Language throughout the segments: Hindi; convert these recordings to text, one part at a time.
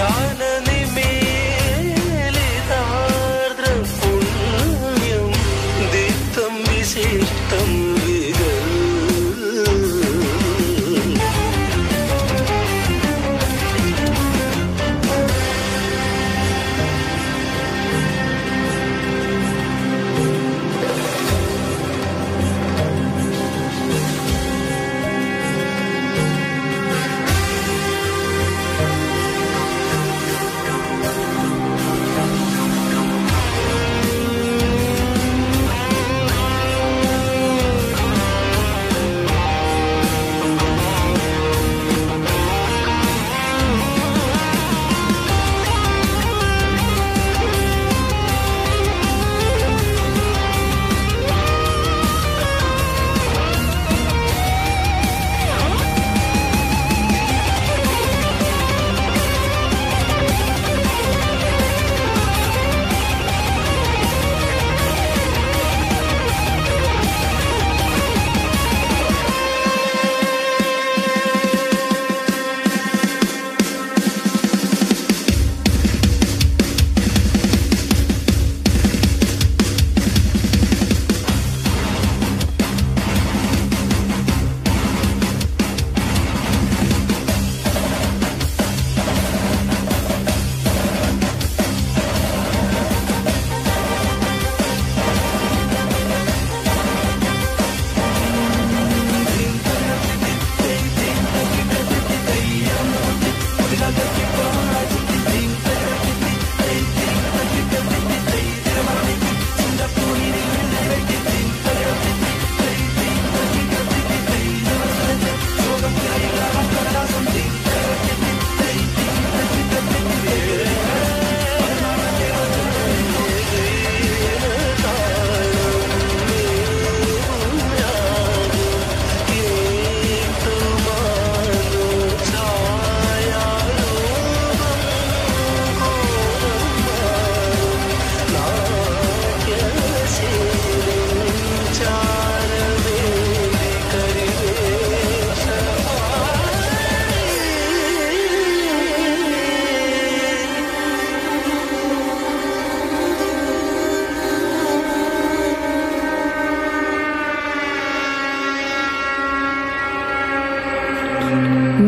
done.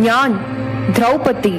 ज्ञान द्रौपदी।